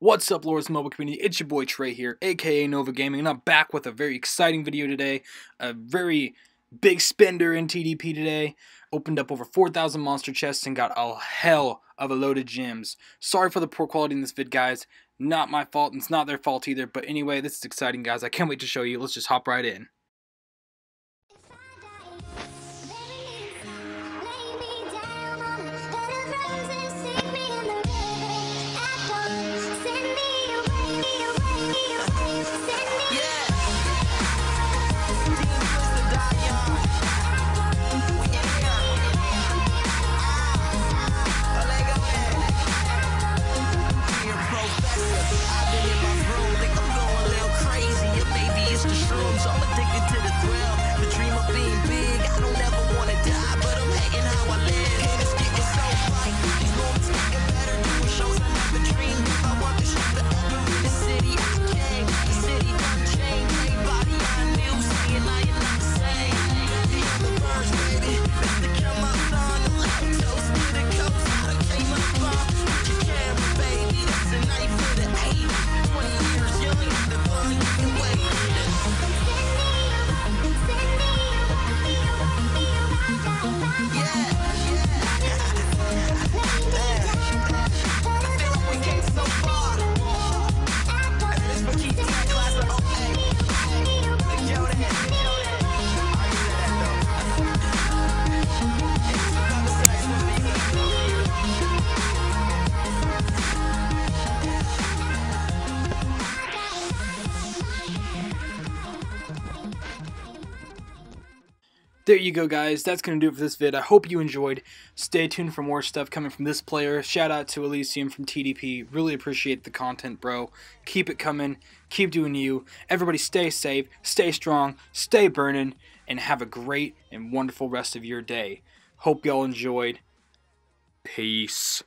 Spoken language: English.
What's up, Lords Mobile Community? It's your boy Trey here, aka Nova Gaming, and I'm back with a very exciting video today. A very big spender in TDP today. Opened up over 4,000 monster chests and got a hell of a load of gems. Sorry for the poor quality in this vid, guys. Not my fault, and it's not their fault either. But anyway, this is exciting, guys. I can't wait to show you. Let's just hop right in. There you go guys. That's gonna do it for this vid. I hope you enjoyed. Stay tuned for more stuff coming from this player. Shout out to elysium from tdp really appreciate the content bro. Keep it coming. Keep doing you. Everybody stay safe stay strong stay burning and have a great and wonderful rest of your day. Hope y'all enjoyed. Peace